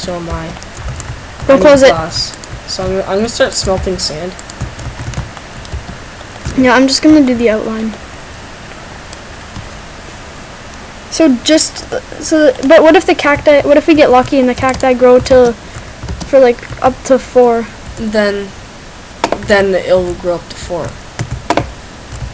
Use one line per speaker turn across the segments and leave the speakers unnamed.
So am I. Need
close it.
glass. So I'm gonna, I'm gonna start smelting sand.
Yeah, I'm just gonna do the outline. So just so, but what if the cacti? What if we get lucky and the cacti grow to, for like up to four?
Then, then it'll grow up to four.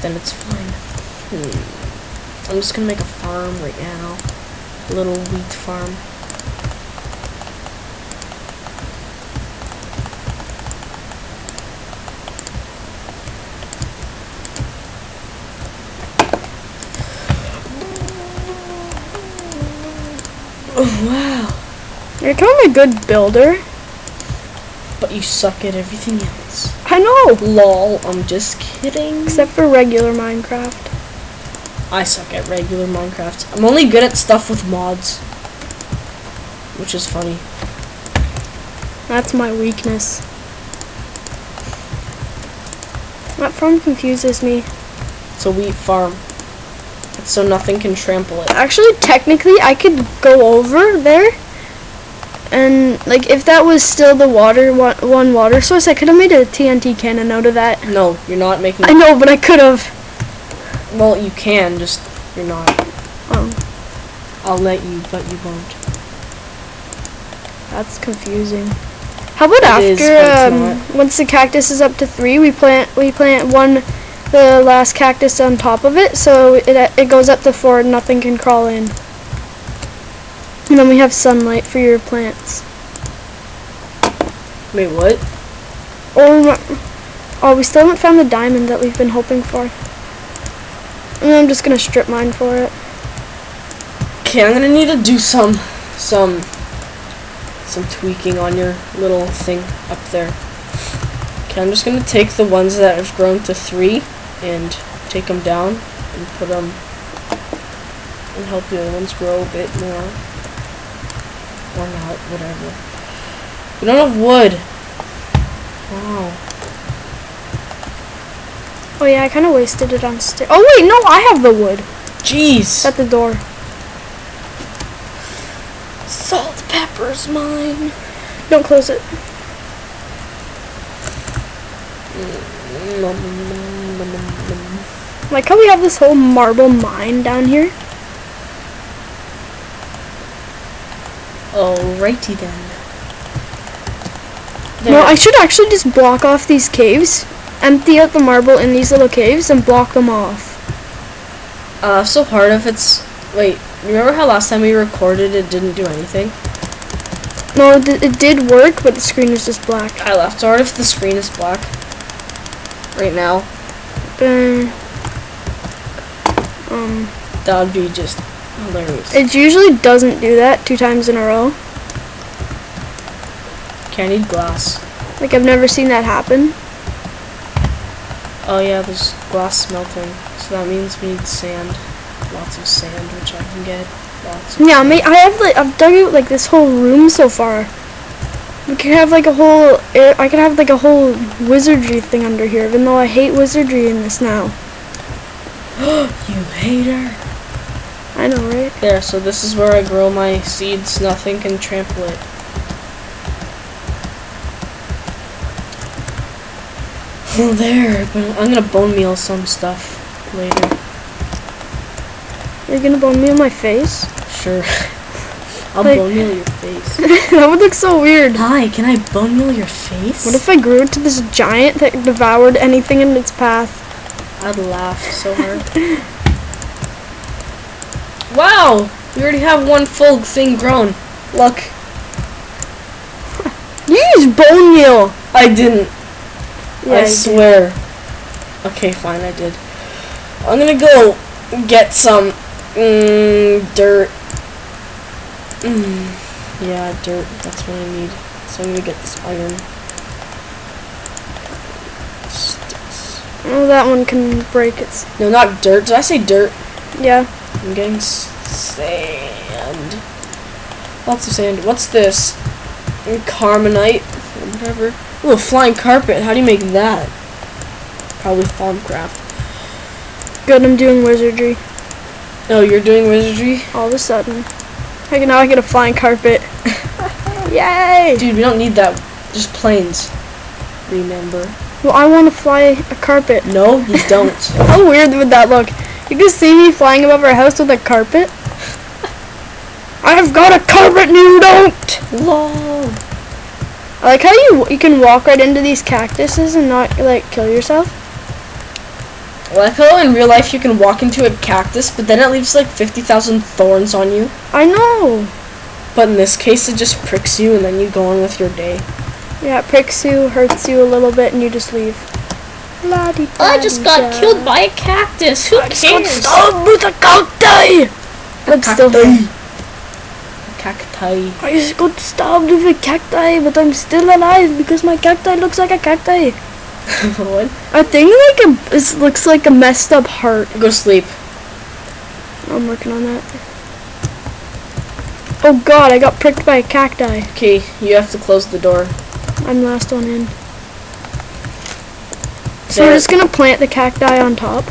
Then it's fine. Hmm. I'm just gonna make a farm right now. A little wheat farm. Oh, wow.
You're kind of a good builder.
But you suck at everything else.
I know,
Lol, I'm just kidding.
except for regular Minecraft.
I suck at regular Minecraft. I'm only good at stuff with mods. Which is funny.
That's my weakness. That farm confuses me.
It's a wheat farm. So nothing can trample it.
Actually, technically, I could go over there. And, like, if that was still the water, one, one water source, I could have made a TNT cannon out of that.
No, you're not making
I know, but I could have.
Well, you can, just you're not.
Oh,
I'll let you, but you won't.
that's confusing. How about
It is,
after,
it's
um, once the cactus is up to three, we plant, we plant one, the last cactus on top of it, so it, it goes up to four and nothing can crawl in. And then we have sunlight for your plants.
Wait, what?
Oh, my- oh, we still haven't found the diamond that we've been hoping for. And I'm just gonna strip mine for it.
Okay, I'm gonna need to do some, some, some tweaking on your little thing up there. Okay, I'm just gonna take the ones that have grown to three and take them down and put them and help the other ones grow a bit more. Or not, whatever. We don't have wood. Wow.
Oh yeah, I kind of wasted it on stairs. Oh wait, no, I have the wood.
Jeez.
It's at the door.
Salt pepper's mine.
Don't close it. Mm. Like how we have this whole marble mine down here.
Alrighty then.
No, I should actually just block off these caves, empty out the marble in these little caves, and block them off.
Uh, so hard if it's. Wait, remember how last time we recorded it didn't do anything?
No, it, it did work, but the screen was just black.
I left. Hard if the screen is black. Right now,
um,
that would be just hilarious.
it usually doesn't do that two times in a row.
Can't need glass.
Like I've never seen that happen.
Oh yeah, there's glass melting. So that means we need sand. Lots of sand, which I can get. Lots. Of
Yeah, mate, I have like I've dug out like this whole room so far. We could have like a whole. I could have like a whole wizardry thing under here, even though I hate wizardry in this now.
you hater.
I know, right?
There, so this is where I grow my seeds. Nothing can trample it. Oh, there, but I'm gonna bone meal some stuff later.
You're gonna bone me on my face?
Sure. I'll
Like-
bone meal your face.
that would look so weird.
Hi, can I bone meal your face?
What if I grew into this giant that devoured anything in its path?
I'd laugh so hard. wow! We already have one full thing grown. Look,
You used bone meal.
I didn't.
Yeah,
I
did.
swear. Okay, fine, I did. I'm gonna go get some mm, dirt. Mm, yeah, dirt. That's what I need. So I'm gonna get this iron. Sticks.
Oh, that one can break its.
No, not dirt. Did I say dirt?
Yeah.
I'm getting s- sand. Lots of sand. What's this? Carminite. Whatever. Ooh, a flying carpet. How do you make that? Probably Thaumcraft.
Good, I'm doing wizardry.
Oh, you're doing wizardry?
All of a sudden. Okay, now I get a flying carpet. Yay!
Dude, we don't need that. Just planes. Remember?
Well, I want to fly a carpet.
No, you don't.
How weird would that look? You can see me flying above our house with a carpet. I've got a carpet and you don't!
Lol.
I like how you you can walk right into these cactuses and not like kill yourself.
Like how in real life you can walk into a cactus, but then it leaves like 50,000 thorns on you.
I know.
But in this case, it just pricks you and then you go on with your day.
Yeah, it pricks you, hurts you a little bit, and you just leave.
I just got killed by a cactus. Who
I
cares?
stabbed with a cacti. I'm still here.
Cacti.
I just got stabbed with a cacti, but I'm still alive because my cacti looks like a cacti.
what?
I think like a this looks like a messed up heart.
Go sleep.
I'm working on that. Oh god, I got pricked by a cacti.
Okay, you have to close the door.
I'm last one in. So
There.
we're just gonna plant the cacti on top.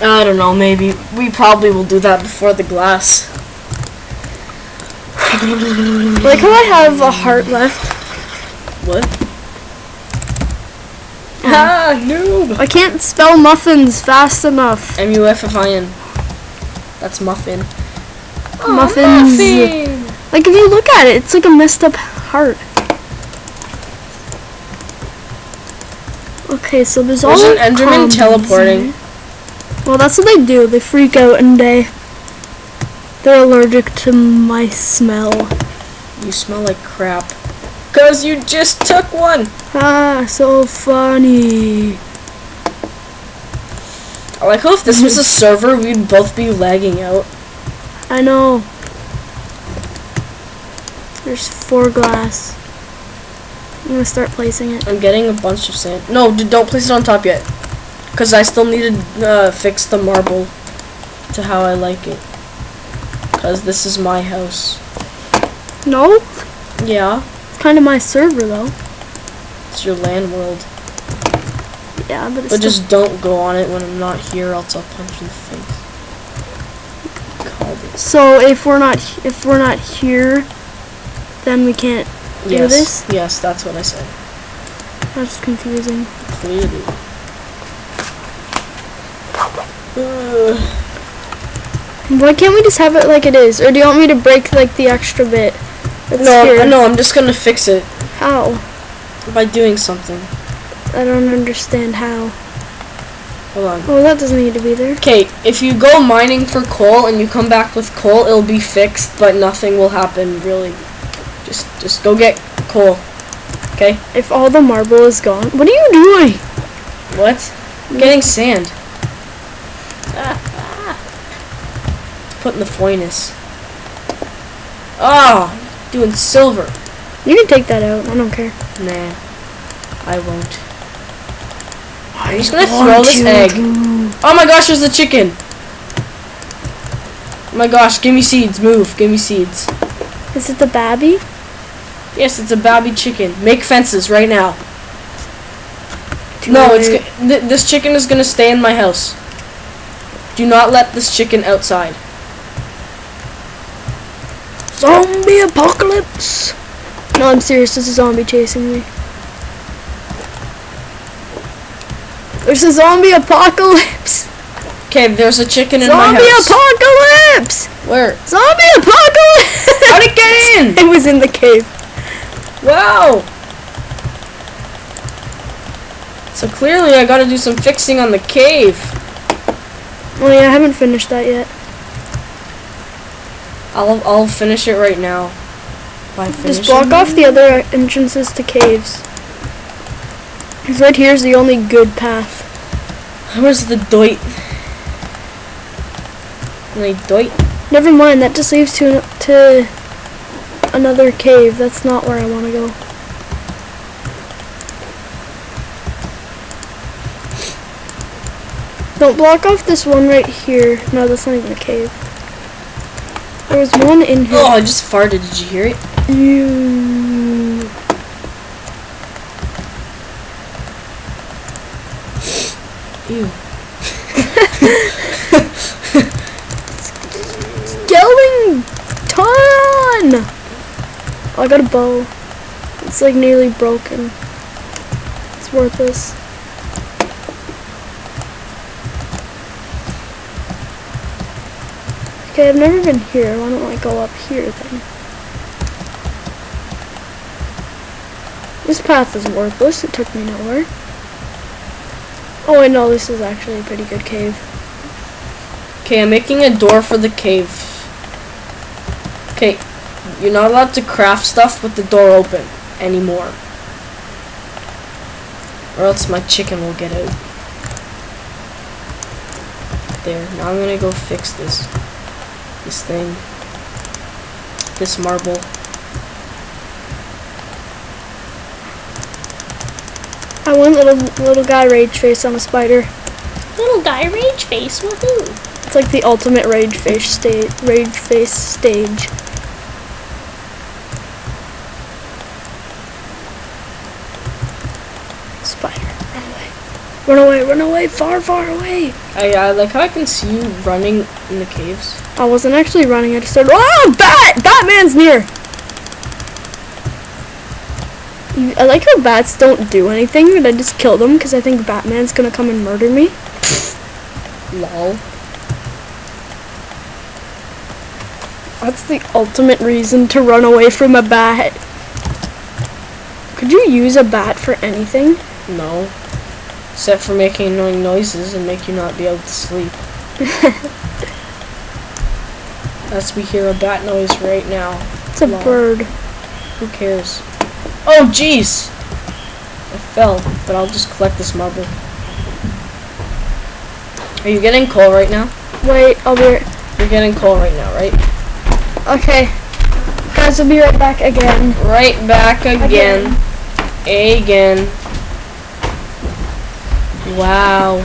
I don't know, maybe. We probably will do that before the glass.
Like how I have a heart left.
What? Ah, noob!
I can't spell muffins fast enough.
M-U-F-F-I-N. That's muffin.
Muffins.
Muffin!
Like if you look at it, it's like a messed up heart. Okay, so there's,
There's
all
an Enderman teleporting.
Well, that's what they do. They freak out and they they're allergic to my smell.
You smell like crap. Cause you just took one!
Ah, so funny.
I like how if this was a server, we'd both be lagging out.
I know. There's four glass. I'm gonna start placing it.
I'm getting a bunch of sand. No, d- don't place it on top yet. Because I still need to uh, fix the marble to how I like it. Because this is my house.
No,
Yeah,
kind of my server though.
it's your land world.
Yeah, but it's
But just don't go on it when I'm not here, else I'll punch you in the face.
So if we're not if we're not here, then we can't. Do
Yes,
this?
yes, that's what I said.
That's confusing.
Clearly. Ugh.
Why can't we just have it like it is? Or do you want me to break like the extra bit?
No,
here?
no, I'm just gonna fix it
How?
by doing something.
I don't understand how.
Hold on.
Oh, that doesn't need to be there.
Okay, if you go mining for coal and you come back with coal, it'll be fixed, but nothing will happen really. Just just go get coal. Okay?
If all the marble is gone, what are you doing?
What? I'm getting sand. Put in the furnace. Ah, doing silver.
You can take that out. I don't care.
Nah, I won't. I'm just gonna throw this egg. Oh my gosh, there's a chicken. Oh my gosh, give me seeds. Move, give me seeds.
Is it the babby?
Yes, it's a babby chicken. Make fences right now.
Too
no, it's
late.
go- th- this chicken is gonna stay in my house. Do not let this chicken outside.
Zombie apocalypse! No, I'm serious. There's a zombie chasing me. There's a zombie apocalypse!
Okay, there's a chicken in my house.
Zombie apocalypse!
Where?
Zombie apocalypse!
How'd it get in?
it was in the cave.
Wow. So clearly, I gotta do some fixing on the cave.
Oh yeah, I haven't finished that yet.
I'll I'll finish it right now. By
Just block
finishing-
off the other entrances to caves. Because right here is the only good path.
Where's the doit? Like doit?
Never mind, that just leads to to another cave. That's not where I want to go. Don't block off this one right here. No, that's not even a cave. There was one in here.
Oh, I just farted. Did you hear it?
You.
Ew.
Skeleton! Oh, I got a bow. It's like nearly broken. It's worthless. Okay, I've never been here. Why don't I go up here then? This path is worthless. It took me nowhere. Oh I know this is actually a pretty good cave.
Okay, I'm making a door for the cave. Okay, you're not allowed to craft stuff with the door open anymore. Or else my chicken will get out. There, now I'm gonna go fix this. This thing. This marble.
I want little little guy rage face on a spider.
Little guy rage face, woohoo!
It's like the ultimate rage face stage. Rage face stage. Spider, run away! Run away! Run away! Far, far away!
I, I like how I can see you running in the caves.
I wasn't actually running. I just started. Oh, bat! Batman's near. I like how bats don't do anything, but I just kill them because I think Batman's gonna come and murder me.
Lol.
That's the ultimate reason to run away from a bat. Could you use a bat for anything?
No. Except for making annoying noises and make you not be able to sleep. As we hear a bat noise right now.
It's a bird.
Who cares? Oh, jeez! I fell, but I'll just collect this marble. Are you getting coal right now?
Wait, I'll be right.
You're getting coal right now, right?
Okay. Guys, I'll be right back again.
Right back again. Again. Wow.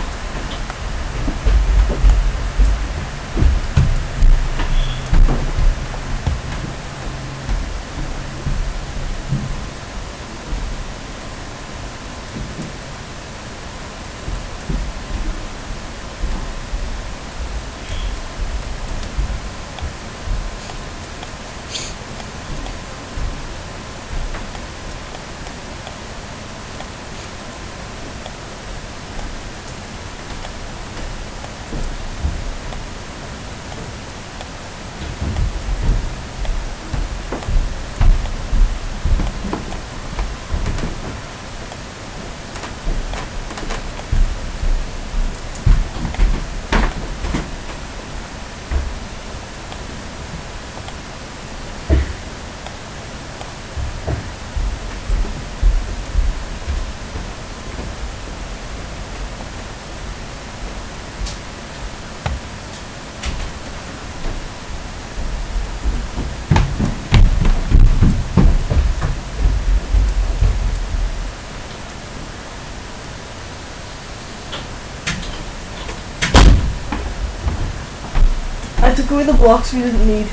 Took away the blocks we didn't need.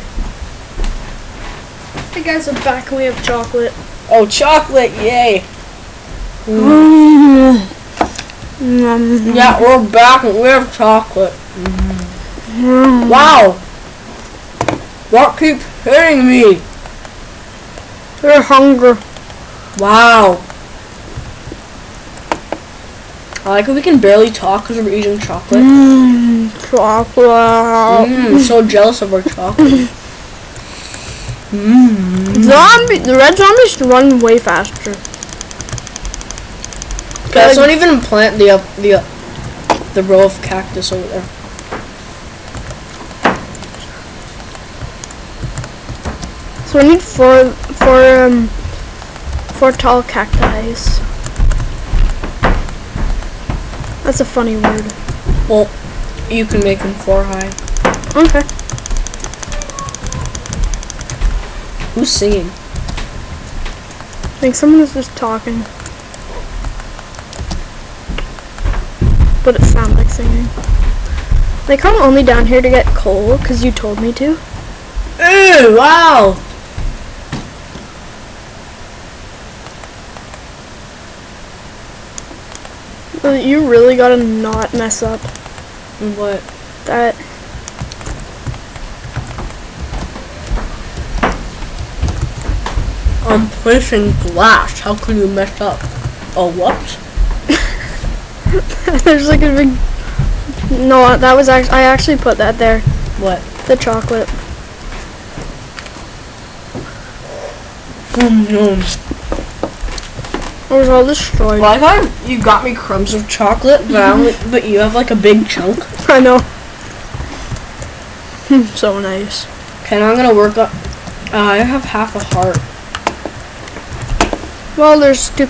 Hey guys, I'm back and we have chocolate.
Oh, chocolate! Yay!
Mm.
Yeah, we're back and we have chocolate. Wow! What keeps hitting me?
You're hungry.
Wow. I like how we can barely talk because we're eating chocolate.
Chocolate.
Mmm, so jealous of our chocolate. Mmm.
Zombie, the red zombies run way faster.
Guys, don't even plant the uh, the uh, the row of cactus over there.
So I need four, four, um, four tall cacti. That's a funny word.
Well, you can make them four high.
Okay.
Who's singing?
I think someone is just talking. But it sounds like singing. They I'm only down here to get coal because you told me to.
Ooh, wow!
You really gotta not mess up
What?
that.
I'm placing glass. How can you mess up? Oh, what?
There's like a big. No, that was actually I actually put that there.
What?
The chocolate.
Mm, mm.
It was all destroyed.
Well, I thought you got me crumbs of chocolate, but I only, but you have like a big chunk.
I know. Hmm, so nice.
Okay, now I'm gonna work up. Uh, I have half a heart.
Well, there's two.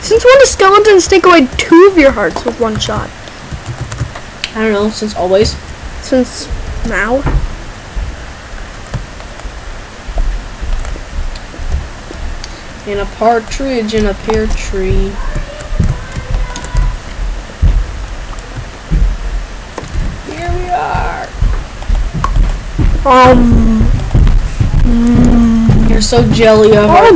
Since when do skeletons take away two of your hearts with one shot?
I don't know, since always.
Since now?
In a partridge in a pear tree. Here we are.
Um.
You're so jelly of
Oh,